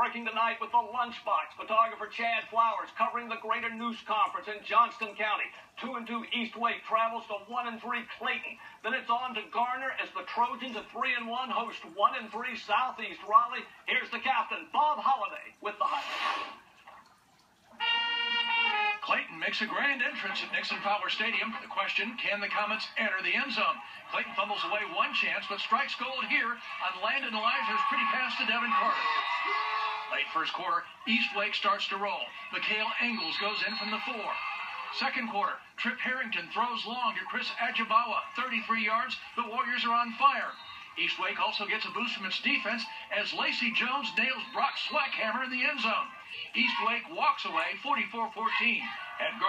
working tonight with the Lunchbox. Photographer Chad Flowers covering the Greater Neuse Conference in Johnston County. Two and two East Wake travels to one and three Clayton. Then it's on to Garner as the Trojans at three and one host one and three Southeast Raleigh. Here's the captain, Bob Holliday, with the highlights. Clayton makes a grand entrance at Nixon Fowler Stadium. The question, can the Comets enter the end zone? Clayton fumbles away one chance, but strikes gold here on Landen Leiser's pretty pass to Devin Carter. First quarter, East Wake starts to roll. Mikhail Engels goes in from the four. Second quarter, Trip Harrington throws long to Chris Ajibawa, 33 yards. The Warriors are on fire. East Wake also gets a boost from its defense as Lacey Jones nails Brock Swackhammer in the end zone. East Wake walks away 44-14. At guard